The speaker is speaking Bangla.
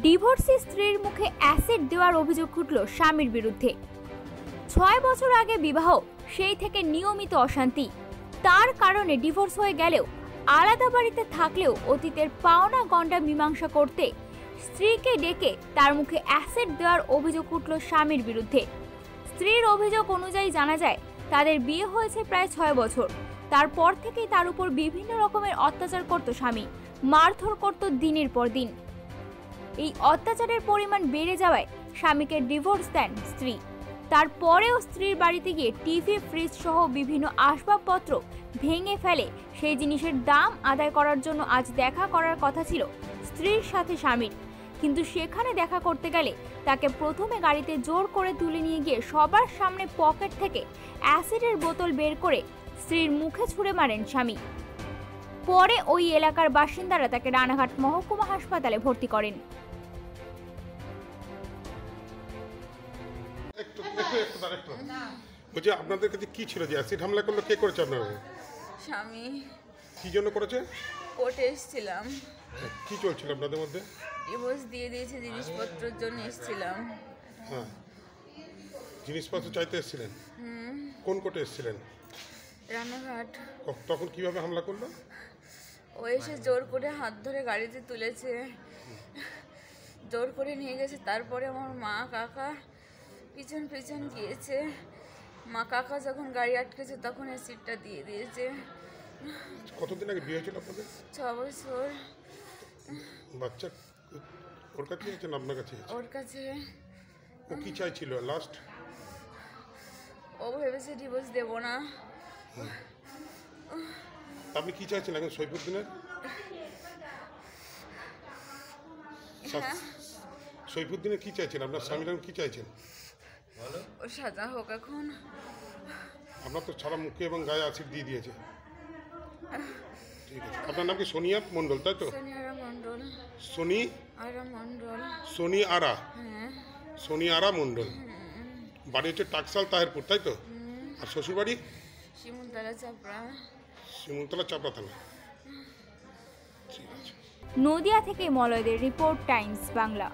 ডিভোর্সি স্ত্রীর মুখে অ্যাসিড দেওয়ার অভিযোগ উঠল স্বামীর বিরুদ্ধে। ছয় বছর আগে বিবাহ, সেই থেকে নিয়মিত অশান্তি। তার কারণে ডিভোর্স হয়ে গেলেও, আলাদা বাড়িতে থাকলেও অতীতের পাওনা গণ্ডা মীমাংসা করতে স্ত্রীকে ডেকে তার মুখে অ্যাসিড দেওয়ার অভিযোগ উঠল স্বামীর বিরুদ্ধে। স্ত্রীর অভিযোগ অনুযায়ী জানা যায়, তাদের বিয়ে হয়েছে প্রায় ছয় বছর। তারপর থেকেই তার উপর বিভিন্ন রকমের অত্যাচার করত স্বামী, মারধর করত দিনের পর দিন। এই অত্যাচারের পরিমাণ বেড়ে যাওয়ায় স্বামীকে ডিভোর্স দেন স্ত্রী। তারপরেও স্ত্রীর বাড়িতে গিয়ে টিভি, ফ্রিজ সহ বিভিন্ন আসবাবপত্র ভেঙে ফেলে সেই জিনিসের দাম আদায় করার জন্য আজ দেখা করার কথা ছিল স্ত্রীর সাথে স্বামীর। কিন্তু সেখানে দেখা করতে গেলে তাকে প্রথমে গাড়িতে জোর করে তুলে নিয়ে গিয়ে সবার সামনে পকেট থেকে অ্যাসিডের বোতল বের করে স্ত্রীর মুখে ছুঁড়ে মারেন স্বামী। পরে ওই এলাকার বাসিন্দারা তাকে রানাঘাট মহকুমা হাসপাতালে ভর্তি করেন। একটু একটু বলছি আপনাদের কাছে কি ছিল যে অ্যাসিড হামলা করল? কে করেছে আপনার? স্বামী। কি জন্য করেছে? কোর্টে এসেছিলাম। কি চলছিল আপনাদের মধ্যে? ডিভোর্স দিয়ে দিয়েছে জিনিসপত্রের জন্য এসেছিলাম। হ্যাঁ। জিনিসপত্র চাইতে এসেছিলেন? কোন কোর্টে এসেছিলেন? রানাঘাট। তখন কীভাবে হামলা করল? ও এসে জোর করে হাত ধরে গাড়িতে তুলেছে। জোর করে নিয়ে গেছে। তারপরে আমার মা কাকা পিছন পিছন গিয়েছে। মা কাকা যখন গাড়ি আটকেছে তখন এই সিটটা দিয়ে দিয়েছে। কতদিন আগে বিয়ে হয়েছিল আপনাদের? ছ বছর। বাচ্চা ওর কাছে আছে না আপনার কাছে? ওর কাছে। ও কি চাইছিল লাস্ট ও ভেবেছে ডিভোর্স দেবো না। আপনি কি চাইছেন এখন সৈফুদ্দিনের? হ্যাঁ। সৈফুদ্দিনের কি চাইছেন? আপনার স্বামীর কি চাইছেন? সাজা হোক এখন। আপনার তো সারা মুখে এবং গায়ে অ্যাসিড দিয়ে দিয়েছে। ঠিক আছে। আপনার নাম কি? সোনিয়া মণ্ডল তাই তো? সোনিয়ারা মণ্ডল। সোনি? আরা মণ্ডল। সোনি আরা? হ্যাঁ। সোনি আরা মণ্ডল? বাড়ি হচ্ছে টাকসাল তাহেরপুর তাই তো? আর শ্বশুরবাড়ি? শিমুলতলা চাপড়া। শিমুলতলা চাপড়া থানা। ঠিক আছে। নদিয়া থেকে মলয়দের রিপোর্ট টাইমস বাংলা।